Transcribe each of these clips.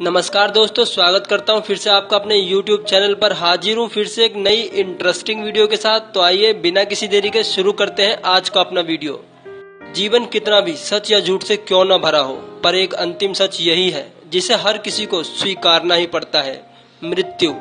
नमस्कार दोस्तों, स्वागत करता हूँ फिर से आपका अपने YouTube चैनल पर हाजिर हूँ फिर से एक नई इंटरेस्टिंग वीडियो के साथ। तो आइए, बिना किसी देरी के शुरू करते हैं आज का अपना वीडियो जीवन कितना भी सच या झूठ से क्यों न भरा हो, पर एक अंतिम सच यही है, जिसे हर किसी को स्वीकारना ही पड़ता है, मृत्यु।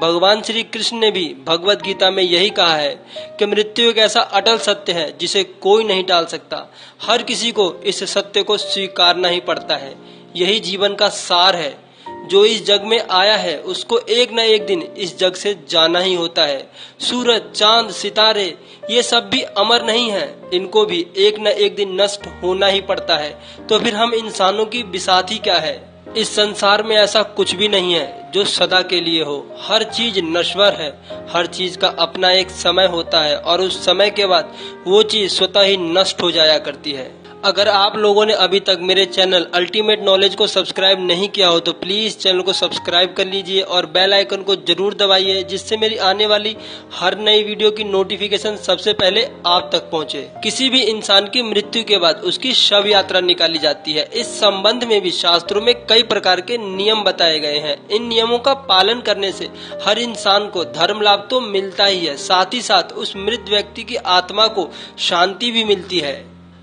भगवान श्री कृष्ण ने भी भगवत गीता में यही कहा है कि मृत्यु एक ऐसा अटल सत्य है जिसे कोई नहीं टाल सकता। हर किसी को इस सत्य को स्वीकारना ही पड़ता है। यही जीवन का सार है। जो इस जग में आया है, उसको एक न एक दिन इस जग से जाना ही होता है। सूरज, चाँद, सितारे, ये सब भी अमर नहीं है। इनको भी एक न एक दिन नष्ट होना ही पड़ता है। तो फिर हम इंसानों की बिसाती क्या है? इस संसार में ऐसा कुछ भी नहीं है, जो सदा के लिए हो। हर चीज़ नश्वर है। हर चीज़ का अपना एक समय होता है, और उस समय के बाद वो चीज़ स्वतः ही नष्ट हो जाया करती है। अगर आप लोगों ने अभी तक मेरे चैनल अल्टीमेट नॉलेज को सब्सक्राइब नहीं किया हो तो प्लीज़ चैनल को सब्सक्राइब कर लीजिए और बेल आइकन को ज़रूर दबाइए, जिससे मेरी आने वाली हर नई वीडियो की नोटिफिकेशन सबसे पहले आप तक पहुँचे। किसी भी इंसान की मृत्यु के बाद उसकी शव यात्रा निकाली जाती है। इस संबंध में भी शास्त्रों में कई प्रकार के नियम बताए गए हैं। इन नियमों का पालन करने से हर इंसान को धर्म लाभ तो मिलता ही है। साथ ही साथ उस मृत व्यक्ति की आत्मा को शांति भी मिलती है।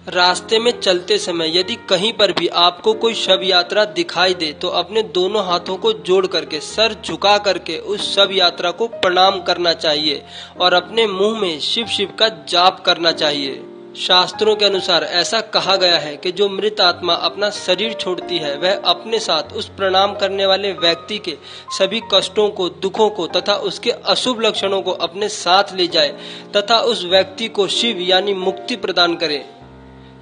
रास्ते में चलते समय यदि कहीं पर भी आपको कोई शव यात्रा दिखाई दे तो अपने दोनों हाथों को जोड़ करके, सर झुका करके उस शव यात्रा को प्रणाम करना चाहिए और अपने मुँह में शिव शिव का जाप करना चाहिए। शास्त्रों के अनुसार ऐसा कहा गया है कि जो मृत आत्मा अपना शरीर छोड़ती है, वह अपने साथ उस प्रणाम करने वाले व्यक्ति के सभी कष्टों को, दुखों को तथा उसके अशुभ लक्षणों को अपने साथ ले जाए तथा उस व्यक्ति को शिव यानी मुक्ति प्रदान करे।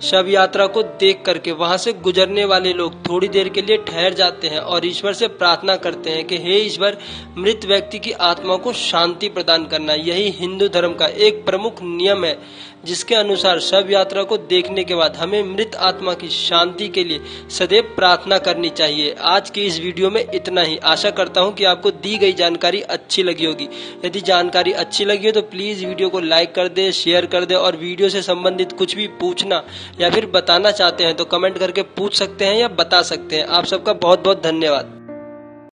शव यात्रा को देख करके वहाँ से गुजरने वाले लोग थोड़ी देर के लिए ठहर जाते हैं और ईश्वर से प्रार्थना करते हैं कि हे ईश्वर, मृत व्यक्ति की आत्मा को शांति प्रदान करना, यही हिंदू धर्म का एक प्रमुख नियम है, जिसके अनुसार शव यात्रा को देखने के बाद हमें मृत आत्मा की शांति के लिए सदैव प्रार्थना करनी चाहिए। आज की इस वीडियो में इतना ही। आशा करता हूँ कि आपको दी गई जानकारी अच्छी लगी होगी। यदि जानकारी अच्छी लगी हो तो प्लीज़ वीडियो को लाइक कर दे, शेयर कर दे और वीडियो से संबंधित कुछ भी पूछना या फिर बताना चाहते हैं तो कमेंट करके पूछ सकते हैं या बता सकते हैं। आप सबका बहुत बहुत धन्यवाद।